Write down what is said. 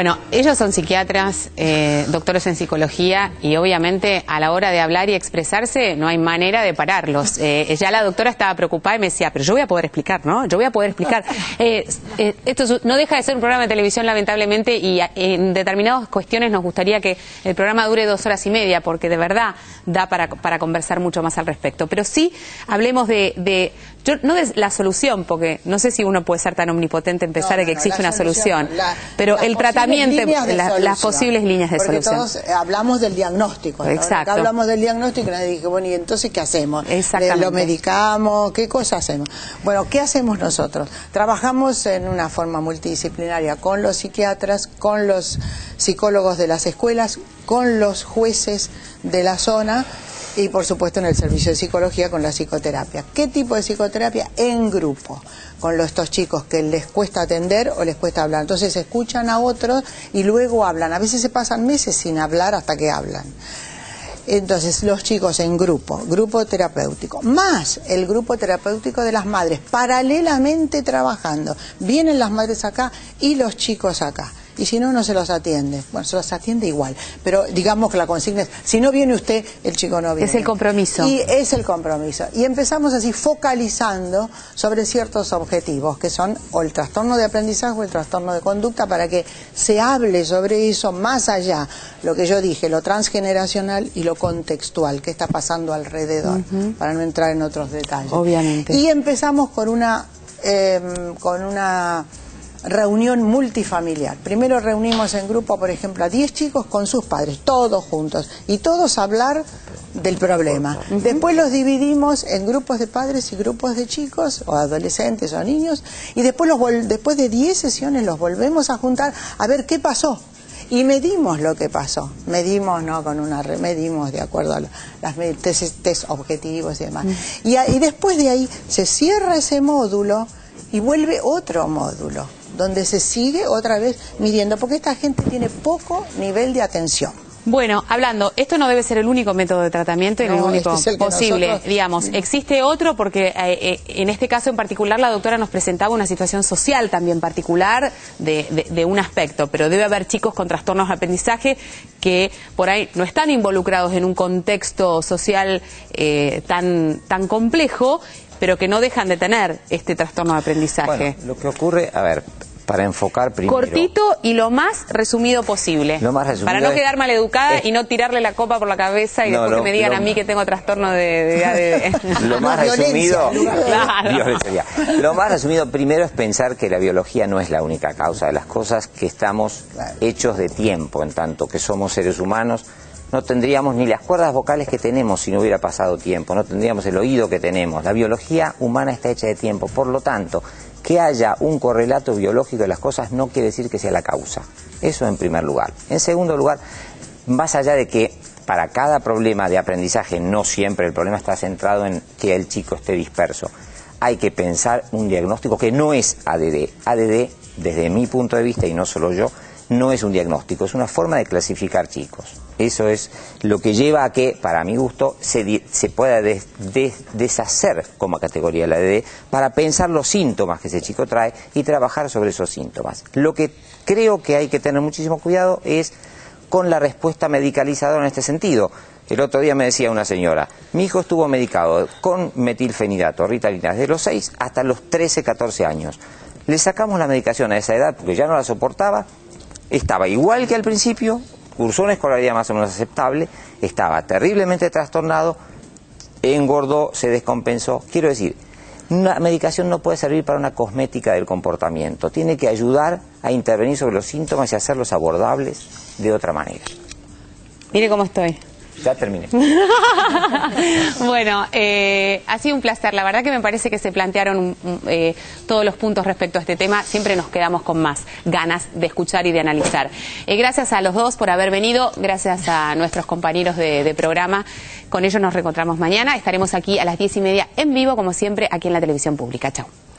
Bueno, ellos son psiquiatras, eh, doctores en psicología y obviamente a la hora de hablar y expresarse no hay manera de pararlos. Eh, ya la doctora estaba preocupada y me decía, pero yo voy a poder explicar, ¿no? Yo voy a poder explicar. Eh, eh, esto es- no deja de ser un programa de televisión lamentablemente y en determinadas cuestiones nos gustaría que el programa dure dos horas y media porque de verdad da para, para conversar mucho más al respecto. Pero sí hablemos de, de- yo, no de la solución porque no sé si uno puede ser tan omnipotente en pensar No, de que no, no, existe una solución, no, la- pero el tratamiento, la- las posibles líneas de Porque solución. todos eh, hablamos del diagnóstico. ¿no? Exacto. Acá hablamos del diagnóstico y nadie dice, bueno, ¿y entonces qué hacemos? Exactamente. ¿Lo medicamos? ¿Qué cosa hacemos? Bueno, ¿qué hacemos nosotros? Trabajamos en una forma multidisciplinaria con los psiquiatras, con los psicólogos de las escuelas, con los jueces de la zona y por supuesto en el servicio de psicología con la psicoterapia. ¿Qué tipo de psicoterapia? En grupo, con los, estos chicos que les cuesta atender o les cuesta hablar. Entonces escuchan a otros y luego hablan. A veces se pasan meses sin hablar hasta que hablan. Entonces, los chicos en grupo, grupo terapéutico, más el grupo terapéutico de las madres, paralelamente trabajando. Vienen las madres acá y los chicos acá. Y si no, no se los atiende. Bueno, se los atiende igual. Pero digamos que la consigna es, si no viene usted, el chico no viene. Es el compromiso. Y es el compromiso. Y empezamos así focalizando sobre ciertos objetivos, que son o el trastorno de aprendizaje o el trastorno de conducta, para que se hable sobre eso más allá, lo que yo dije, lo transgeneracional y lo contextual, qué está pasando alrededor, para no entrar en otros detalles. Obviamente. Y empezamos con una, eh, con una reunión multifamiliar. Primero reunimos en grupo, por ejemplo, a 10 chicos con sus padres, todos juntos, y todos hablar del problema. Después los dividimos en grupos de padres y grupos de chicos, o adolescentes o niños, y después, los vol- después de 10 sesiones los volvemos a juntar a ver qué pasó. Y medimos lo que pasó. Medimos, ¿no? Con una re- medimos de acuerdo a lo- las me- test, test objetivos y demás. Y, y después de ahí se cierra ese módulo y vuelve otro módulo, donde se sigue otra vez midiendo, porque esta gente tiene poco nivel de atención. Bueno, hablando, esto no debe ser el único método de tratamiento y No, el único este es el que posible, nosotros- digamos. Existe otro porque eh, eh, en este caso en particular la doctora nos presentaba una situación social también particular de, de- de un aspecto, pero debe haber chicos con trastornos de aprendizaje que por ahí no están involucrados en un contexto social eh, tan, tan complejo, pero que no dejan de tener este trastorno de aprendizaje. Bueno, lo que ocurre, a ver, para enfocar primero. Cortito y lo más resumido posible. Lo más resumido Para no es- quedar maleducada es- y no tirarle la copa por la cabeza y No, después lo- que me digan lo- a mí que tengo trastorno de, de. Lo más resumido, violencia. Claro. Violencia. Lo más resumido primero es pensar que la biología no es la única causa de las cosas, que estamos Claro. hechos de tiempo, en tanto que somos seres humanos. No tendríamos ni las cuerdas vocales que tenemos si no hubiera pasado tiempo, no tendríamos el oído que tenemos. La biología humana está hecha de tiempo, por lo tanto, que haya un correlato biológico de las cosas no quiere decir que sea la causa. Eso en primer lugar. En segundo lugar, más allá de que para cada problema de aprendizaje no siempre el problema está centrado en que el chico esté disperso. Hay que pensar un diagnóstico que no es ADD. ADD, desde mi punto de vista y no solo yo, no es un diagnóstico, es una forma de clasificar chicos. Eso es lo que lleva a que, para mi gusto, se, pueda des- des- deshacer como categoría la ADD para pensar los síntomas que ese chico trae y trabajar sobre esos síntomas. Lo que creo que hay que tener muchísimo cuidado es con la respuesta medicalizadora en este sentido. El otro día me decía una señora, mi hijo estuvo medicado con metilfenidato, ritalina, desde los 6 hasta los 13, 14 años. Le sacamos la medicación a esa edad porque ya no la soportaba, estaba igual que al principio, cursó una escolaridad más o menos aceptable, estaba terriblemente trastornado, engordó, se descompensó. Quiero decir, una medicación no puede servir para una cosmética del comportamiento, tiene que ayudar a intervenir sobre los síntomas y hacerlos abordables de otra manera. Mire cómo estoy. Ya terminé. bueno, eh, ha sido un placer. La verdad que me parece que se plantearon mm, eh, todos los puntos respecto a este tema. Siempre nos quedamos con más ganas de escuchar y de analizar. Eh, gracias a los dos por haber venido. Gracias a nuestros compañeros de, de programa. Con ellos nos reencontramos mañana. Estaremos aquí a las diez y media en vivo, como siempre, aquí en la televisión pública. Chao.